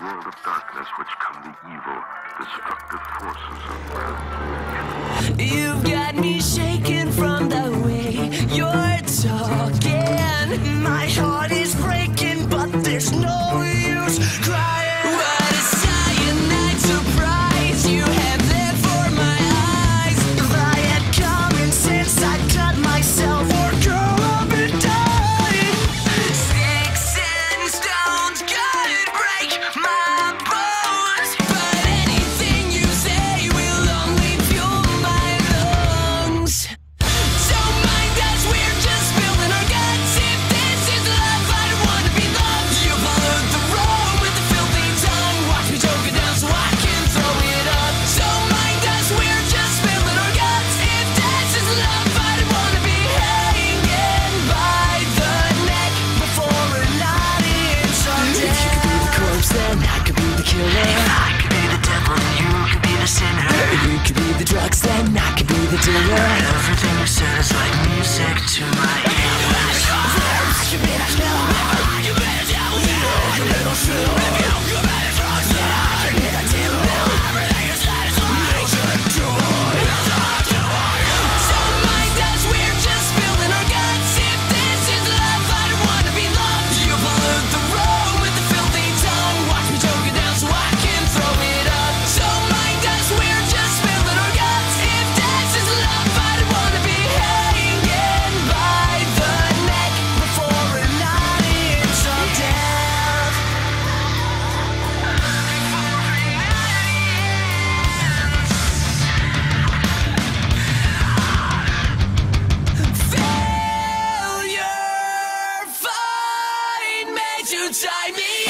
world of darkness which come the evil, destructive forces of man. You've got me shaking from the way you're talking. Everything you said is like music to my ears. time me.